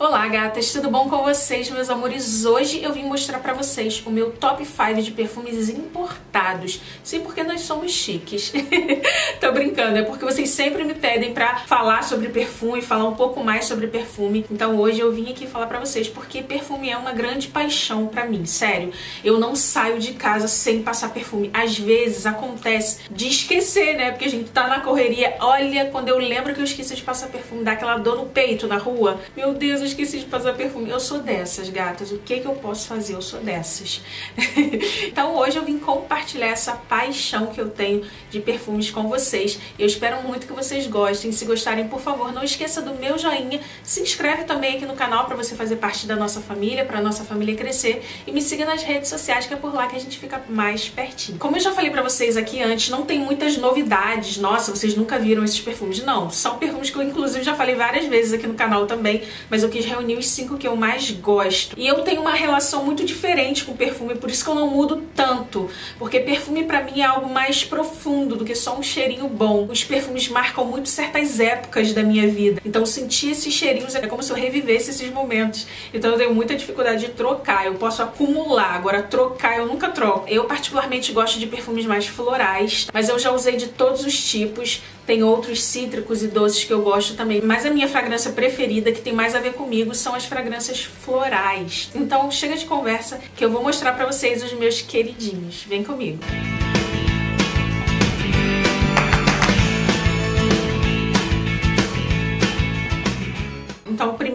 Olá gatas, tudo bom com vocês, meus amores? Hoje eu vim mostrar pra vocês o meu top 5 de perfumes importados. Sim, porque nós somos chiques. Tô brincando, é porque vocês sempre me pedem pra falar sobre perfume, falar um pouco mais sobre perfume. Então hoje eu vim aqui falar pra vocês porque perfume é uma grande paixão pra mim, sério. Eu não saio de casa sem passar perfume. Às vezes acontece de esquecer, né? Porque a gente tá na correria. Olha, quando eu lembro que eu esqueci de passar perfume, dá aquela dor no peito na rua. Meu Deus, esqueci de passar perfume. Eu sou dessas, gatas. O que que eu posso fazer? Eu sou dessas. então hoje eu vim compartilhar essa paixão que eu tenho de perfumes com vocês. Eu espero muito que vocês gostem. Se gostarem, por favor, não esqueça do meu joinha. Se inscreve também aqui no canal para você fazer parte da nossa família, para nossa família crescer. E me siga nas redes sociais, que é por lá que a gente fica mais pertinho. Como eu já falei para vocês aqui antes, não tem muitas novidades. Nossa, vocês nunca viram esses perfumes. Não, são perfumes que eu inclusive já falei várias vezes aqui no canal também, mas eu quis reunir os cinco que eu mais gosto. E eu tenho uma relação muito diferente com perfume, por isso que eu não mudo tanto, porque perfume para mim é algo mais profundo do que só um cheirinho bom. Os perfumes marcam muito certas épocas da minha vida. Então sentir esses cheirinhos é como se eu revivesse esses momentos. Então eu tenho muita dificuldade de trocar. Eu posso acumular, agora trocar eu nunca troco. Eu particularmente gosto de perfumes mais florais, mas eu já usei de todos os tipos. Tem outros cítricos e doces que eu gosto também, mas a minha fragrância preferida, que tem mais a ver comigo, são as fragrâncias florais. Então chega de conversa que eu vou mostrar pra vocês os meus queridinhos. Vem comigo! Então,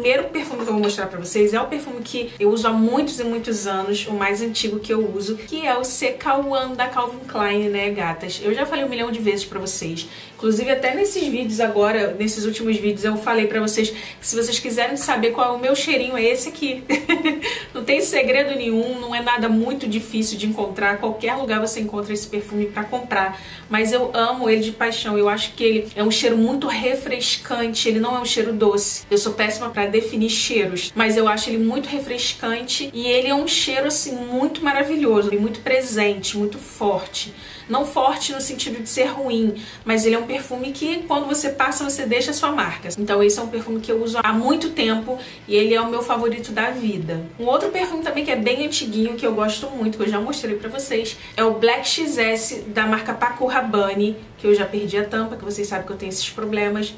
primeiro perfume que eu vou mostrar pra vocês é o perfume que eu uso há muitos e muitos anos, o mais antigo que eu uso, que é o CK1 da Calvin Klein, né, gatas? Eu já falei um milhão de vezes pra vocês. Inclusive, até nesses vídeos agora, nesses últimos vídeos, eu falei pra vocês que se vocês quiserem saber qual é o meu cheirinho, é esse aqui. não tem segredo nenhum, não é nada muito difícil de encontrar. Qualquer lugar você encontra esse perfume pra comprar. Mas eu amo ele de paixão. Eu acho que ele é um cheiro muito refrescante, ele não é um cheiro doce. Eu sou péssima pra definir cheiros, mas eu acho ele muito refrescante e ele é um cheiro, assim, muito maravilhoso, muito presente, muito forte. Não forte no sentido de ser ruim, mas ele é um perfume que quando você passa você deixa a sua marca. Então esse é um perfume que eu uso há muito tempo e ele é o meu favorito da vida. Um outro perfume também que é bem antiguinho, que eu gosto muito, que eu já mostrei pra vocês, é o Black XS da marca Paco Rabanne, que eu já perdi a tampa, que vocês sabem que eu tenho esses problemas.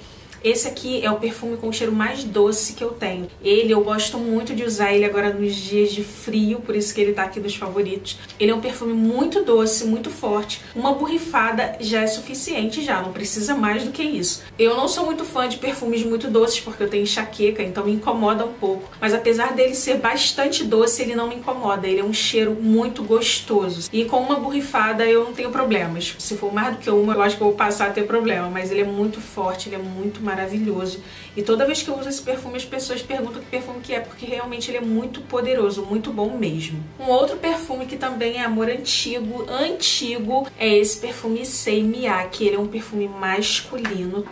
Esse aqui é o perfume com o cheiro mais doce que eu tenho. Ele, eu gosto muito de usar ele agora nos dias de frio, por isso que ele tá aqui nos favoritos. Ele é um perfume muito doce, muito forte. Uma borrifada já é suficiente já, não precisa mais do que isso. Eu não sou muito fã de perfumes muito doces porque eu tenho enxaqueca, então me incomoda um pouco. Mas apesar dele ser bastante doce, ele não me incomoda. Ele é um cheiro muito gostoso. E com uma borrifada eu não tenho problemas. Se for mais do que uma, eu acho que eu vou passar a ter problema. Mas ele é muito forte, ele é muito maravilhoso maravilhoso. E toda vez que eu uso esse perfume, as pessoas perguntam que perfume que é, porque realmente ele é muito poderoso, muito bom mesmo. Um outro perfume que também é amor antigo, antigo, é esse perfume Sei Miyake. Ele é um perfume masculino,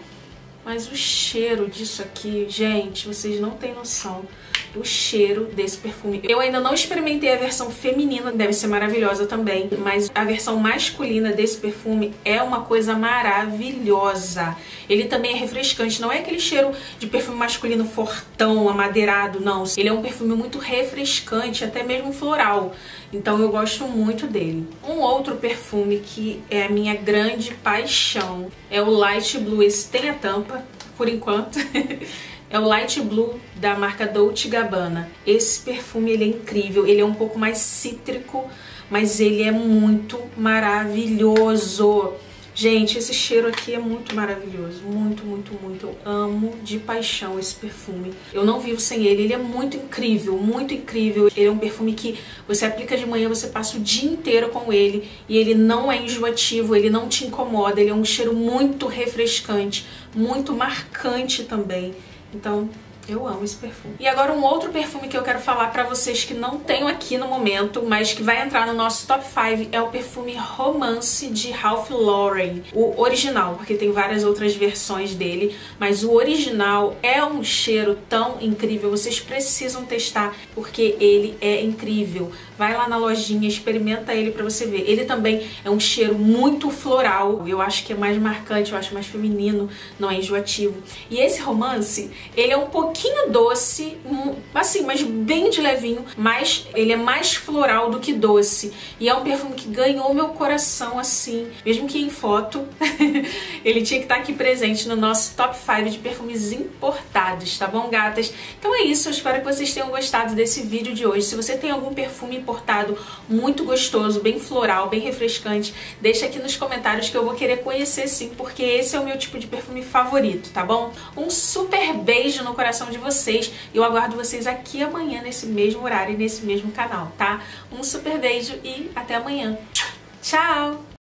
mas o cheiro disso aqui, gente, vocês não têm noção o cheiro desse perfume. Eu ainda não experimentei a versão feminina, deve ser maravilhosa também, mas a versão masculina desse perfume é uma coisa maravilhosa. Ele também é refrescante, não é aquele cheiro de perfume masculino fortão, amadeirado, não. Ele é um perfume muito refrescante, até mesmo floral. Então eu gosto muito dele. Um outro perfume que é a minha grande paixão é o Light Blue. Esse tem a tampa, por enquanto. É o Light Blue da marca Dolce Gabbana. Esse perfume ele é incrível, ele é um pouco mais cítrico, mas ele é muito maravilhoso. Gente, esse cheiro aqui é muito maravilhoso, muito, muito, muito. Eu amo de paixão esse perfume. Eu não vivo sem ele, ele é muito incrível, muito incrível. Ele é um perfume que você aplica de manhã, você passa o dia inteiro com ele e ele não é enjoativo, ele não te incomoda, ele é um cheiro muito refrescante, muito marcante também. Então, eu amo esse perfume. E agora um outro perfume que eu quero falar pra vocês que não tenho aqui no momento, mas que vai entrar no nosso top 5 é o perfume Romance de Ralph Lauren. O original, porque tem várias outras versões dele, mas o original é um cheiro tão incrível, vocês precisam testar, porque ele é incrível. Vai lá na lojinha, experimenta ele pra você ver. Ele também é um cheiro muito floral, eu acho que é mais marcante, eu acho mais feminino, não é enjoativo. E esse Romance, ele é um pouquinho pouquinho doce, assim, mas bem de levinho, mas ele é mais floral do que doce. E é um perfume que ganhou meu coração, assim, mesmo que em foto, ele tinha que estar aqui presente no nosso top 5 de perfumes importados, tá bom, gatas? Então é isso, eu espero que vocês tenham gostado desse vídeo de hoje. Se você tem algum perfume importado muito gostoso, bem floral, bem refrescante, deixa aqui nos comentários que eu vou querer conhecer sim, porque esse é o meu tipo de perfume favorito, tá bom? Um super beijo no coração de vocês e eu aguardo vocês aqui amanhã nesse mesmo horário e nesse mesmo canal, tá? Um super beijo e até amanhã. Tchau!